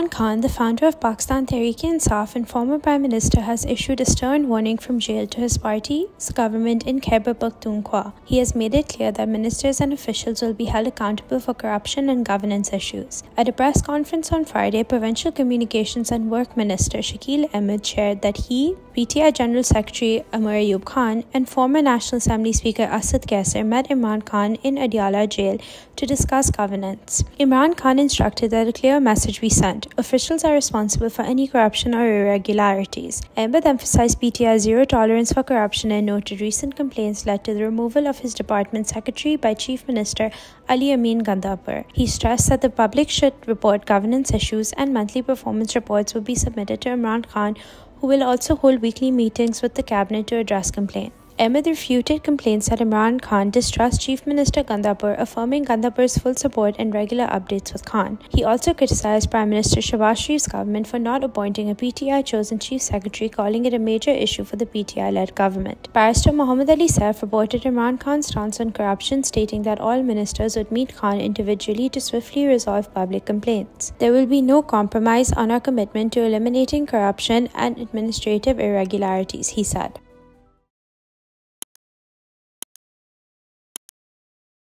Imran Khan, the founder of Pakistan Tehreek-i-Insaaf and former Prime Minister, has issued a stern warning from jail to his party's government in Khyber Pakhtunkhwa. He has made it clear that ministers and officials will be held accountable for corruption and governance issues. At a press conference on Friday, Provincial Communications and Work Minister Shakeel Ahmad shared that he, PTI General Secretary Omar Ayub Khan, and former National Assembly Speaker Asad Qaiser met Imran Khan in Adiala jail to discuss governance. Imran Khan instructed that a clear message be sent. Officials are responsible for any corruption or irregularities. Eh, Ahmad emphasized PTI's zero tolerance for corruption and noted recent complaints led to the removal of his department secretary by Chief Minister Ali Amin Gandapur. He stressed that the public should report governance issues and monthly performance reports will be submitted to Imran Khan who will also hold weekly meetings with the cabinet to address complaints. Ahmad refuted complaints that Imran Khan distrusts Chief Minister Gandapur, affirming Gandapur's full support and regular updates with Khan. He also criticized Prime Minister Shehbaz Sharif's government for not appointing a PTI chosen Chief Secretary, calling it a major issue for the PTI led government. Barrister Mohammad Ali Saif reported Imran Khan's stance on corruption, stating that all ministers would meet Khan individually to swiftly resolve public complaints. There will be no compromise on our commitment to eliminating corruption and administrative irregularities, he said.